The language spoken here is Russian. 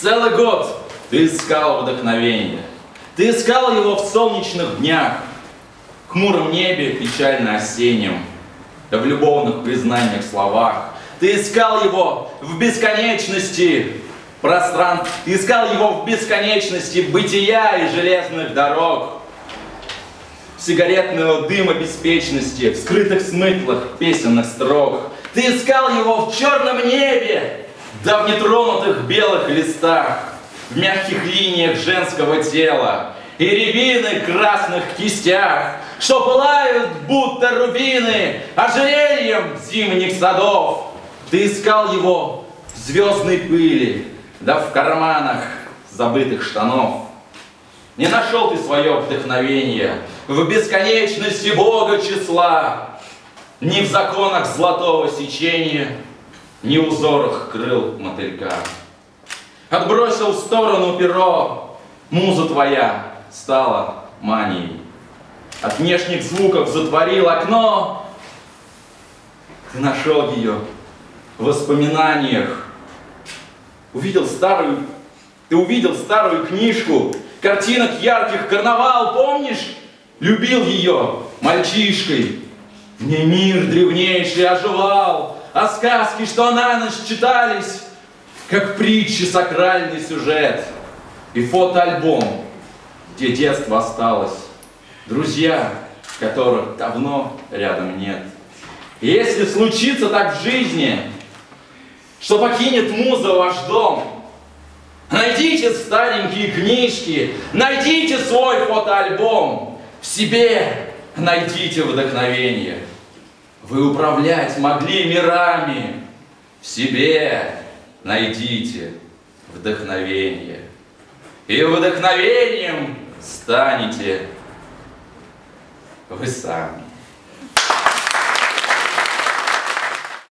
Целый год ты искал вдохновение. Ты искал его в солнечных днях, хмуром небе, печально осеннем, да в любовных признаниях словах. Ты искал его в бесконечности пространств, ты искал его в бесконечности бытия и железных дорог, сигаретного дыма беспечности, в скрытых смыслах песенных строк. Ты искал его в черном небе, да в нетронутых белых листах, в мягких линиях женского тела и рябины красных кистях, что пылают, будто рубины, ожерельем зимних садов. Ты искал его в звездной пыли, да в карманах забытых штанов. Не нашел ты свое вдохновение в бесконечности Бога числа, ни в законах золотого сечения, в узорах крыл мотылька. Отбросил в сторону перо, муза твоя стала манией. От внешних звуков затворил окно, ты нашел ее в воспоминаниях. Увидел старую, ты увидел старую книжку, картинок ярких, карнавал, помнишь? Любил ее мальчишкой. В ней мир древнейший оживал, а сказки, что на ночь читались, как притчи сакральный сюжет. И фотоальбом, где детство осталось, друзья, которых давно рядом нет. Если случится так в жизни, что покинет муза ваш дом, найдите старенькие книжки, найдите свой фотоальбом, в себе найдите вдохновение. Вы управлять могли мирами, в себе найдите вдохновение. И вдохновением станете вы сами.